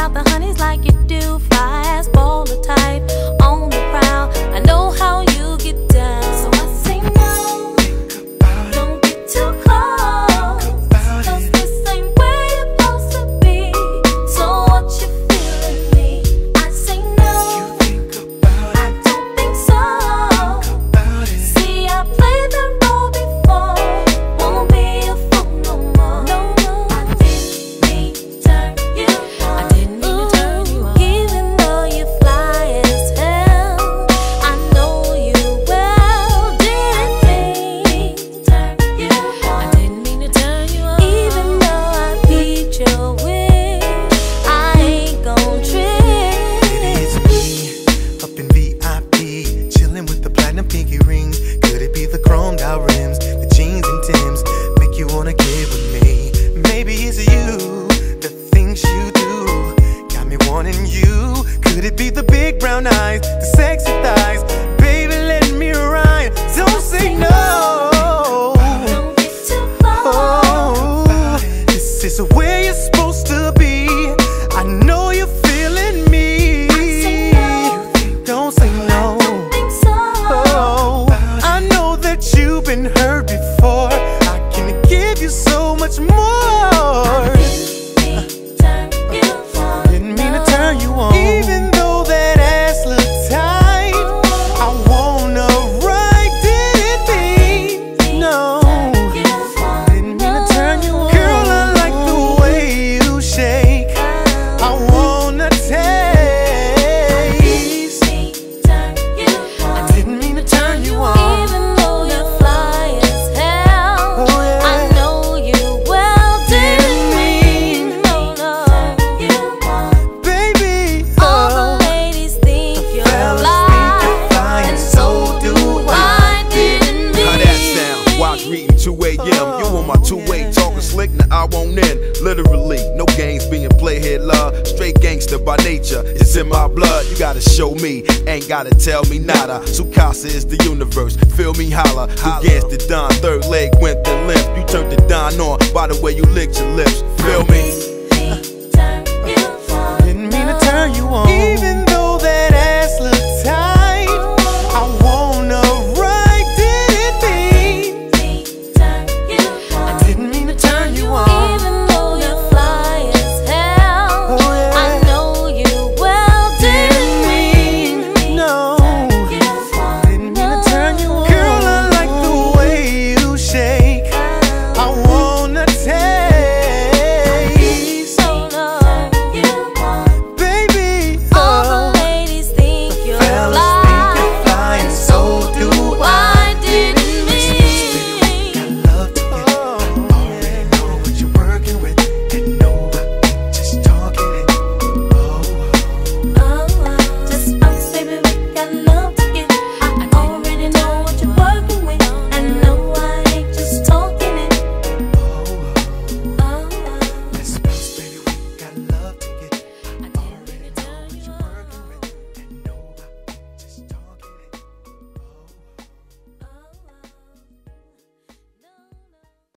out the Could it be the big brown eyes, the sexy thighs? Baby, let me ride. Don't say no. Don't get too. Oh, this is where you're supposed to be. I know you're feeling me. Don't say no. Think so. Oh, I know that you've been hurt before. I can give you so much more. No games being played here, love. Straight gangster by nature, it's in my blood. You gotta show me, ain't gotta tell me nada. Sukasa is the universe, feel me holla. Who against the Don, third leg went the limp. You turned the Don on by the way you licked your lips, feel me?